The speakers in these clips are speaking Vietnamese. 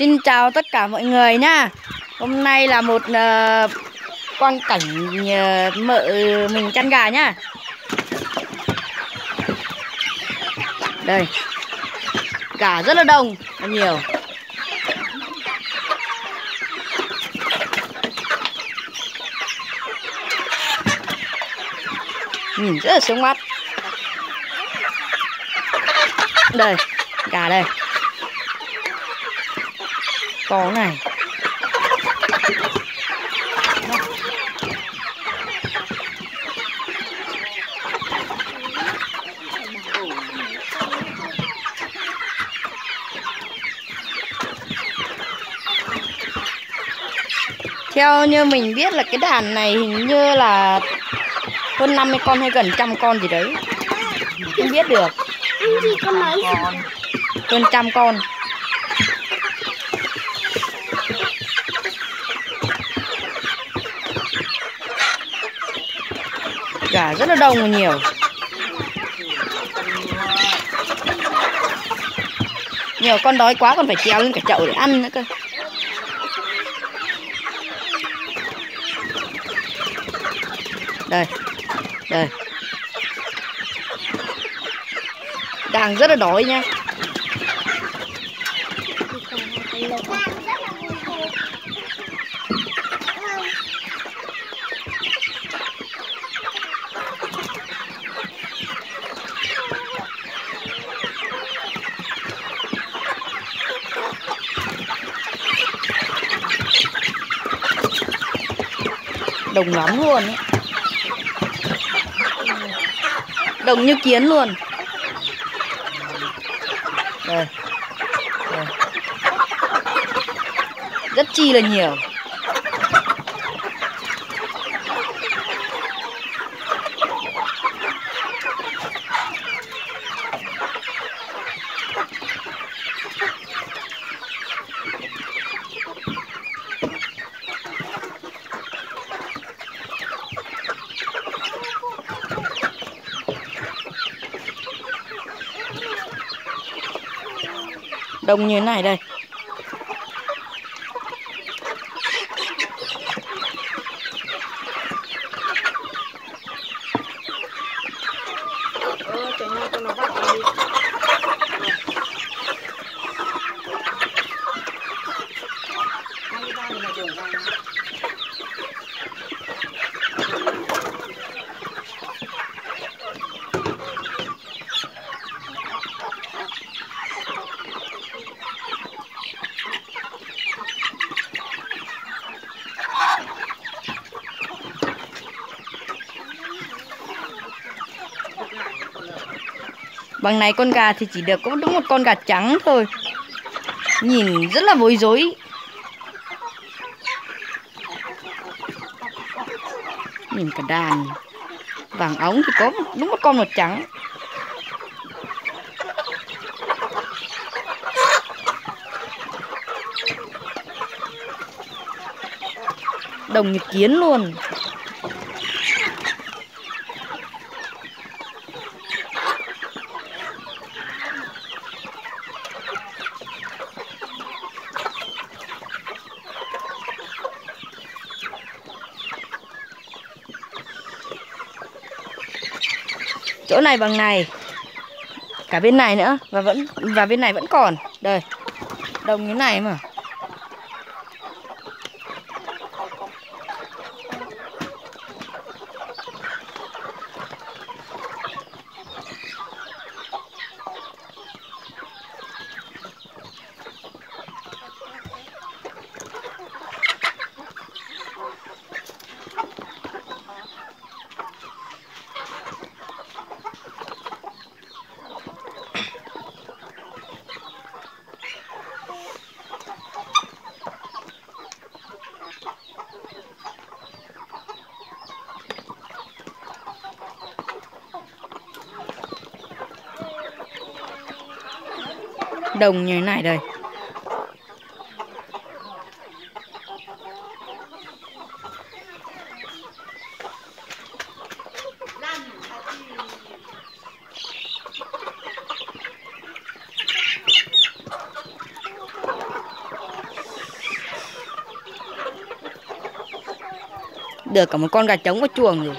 Xin chào tất cả mọi người nhá. Hôm nay là một uh, quang cảnh uh, mợ mình chăn gà nhá. Đây. Gà rất là đông, là nhiều. Nhìn rất là sướng mắt. Đây, gà đây có này. Theo như mình biết là cái đàn này hình như là hơn 50 con hay gần trăm con gì đấy. Không biết được. Hơn trăm con cả rất là đông và nhiều. Nhiều con đói quá còn phải treo lên cả chậu để ăn nữa cơ. Đây Đây. Đang rất là đói nha đồng lắm luôn ấy. đồng như kiến luôn đây. đây rất chi là nhiều đông như thế này đây. Bằng này con gà thì chỉ được có đúng một con gà trắng thôi. Nhìn rất là bối rối. Nhìn cả đàn. Vàng ống thì có đúng một con một trắng. Đồng như kiến luôn. Chỗ này bằng này. Cả bên này nữa, và vẫn, và bên này vẫn còn. Đây đồng như này mà. đồng như thế này đây. Được cả một con gà trống ở chuồng rồi.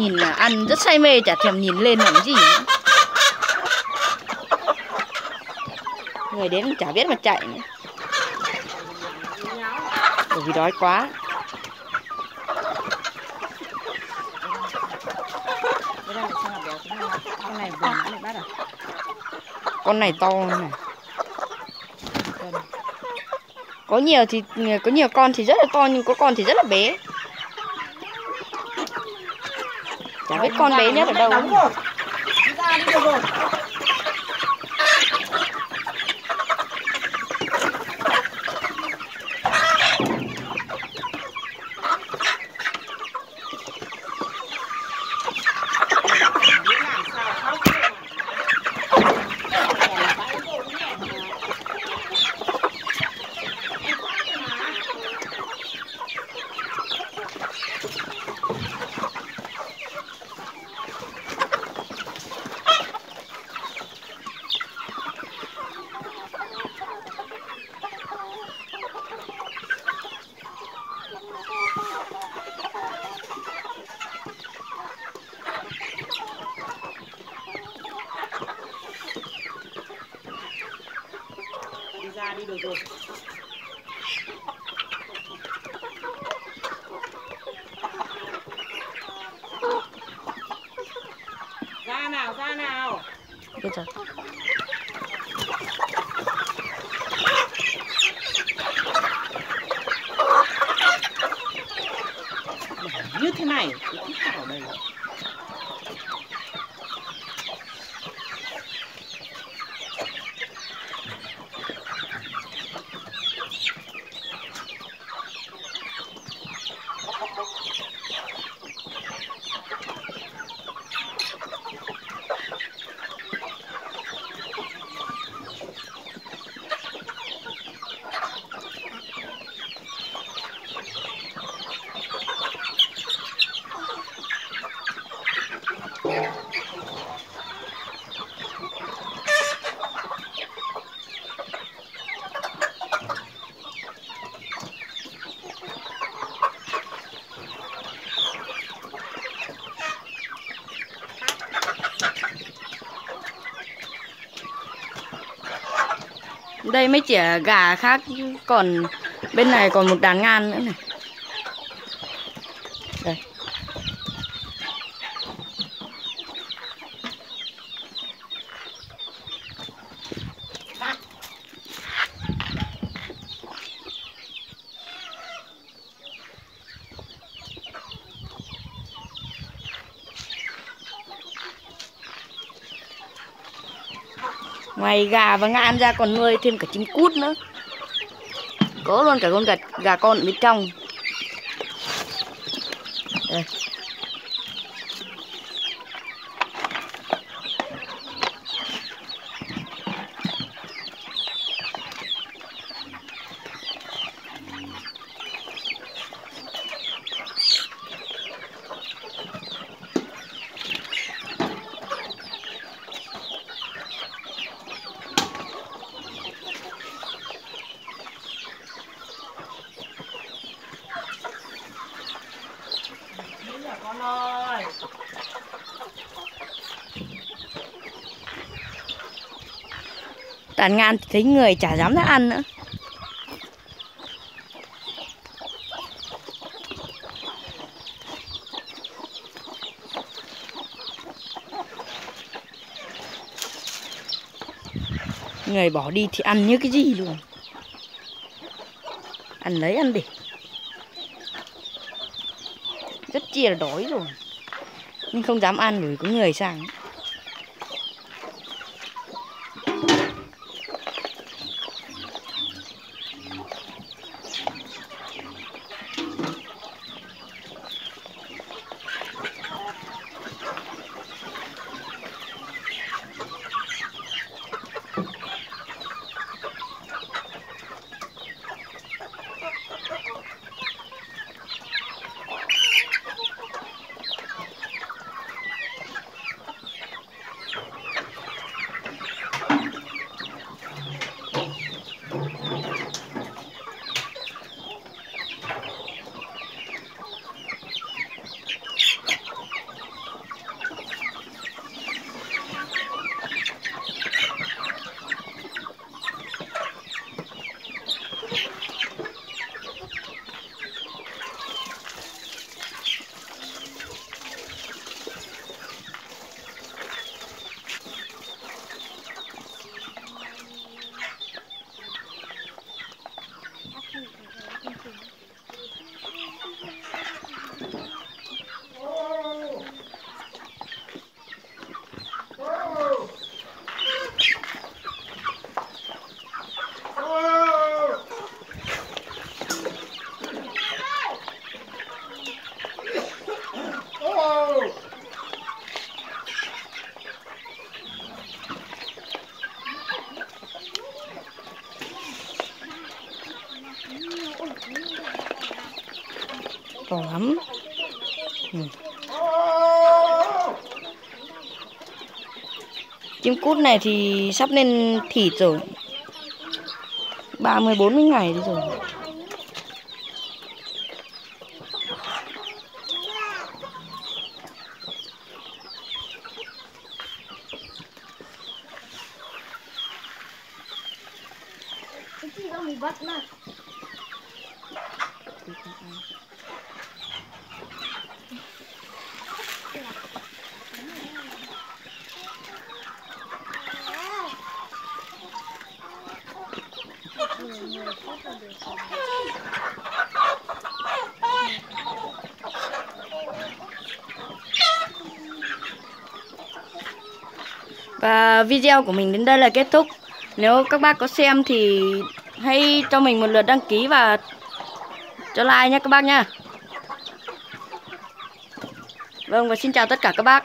Nhìn là ăn rất say mê, chả thèm nhìn lên làm gì nữa. người đến chả biết mà chạy nữa. Bởi vì đói quá. Con này to này. Có nhiều thì, có nhiều con thì rất là to, nhưng có con thì rất là bé. Chả biết con bé nhất ở đâu ra đi được rồi. Ra nào ra nào. Biết rồi. như thế này thích vào đây Đây mới chỉ gà khác còn bên này còn một đàn ngan nữa này. Ngoài gà và ngan ra còn nuôi thêm cả chim cút nữa. Có luôn cả con gà, gà con ở bên trong. Đây. Đấy là con ơi ăn ngan thì thấy người chả dám ra ăn nữa. Người bỏ đi thì ăn như cái gì luôn. Ăn lấy ăn đi. rất chia là đói rồi nhưng không dám ăn bởi có người sang to lắm. Ừ. chim cút này thì sắp lên thịt rồi. Ba mươi, bốn mươi ngày rồi. cái gì đâu mình bắt mà Và video của mình đến đây là kết thúc. Nếu các bác có xem thì hãy cho mình một lượt đăng ký và cho like nhé các bác nha. Vâng và xin chào tất cả các bác.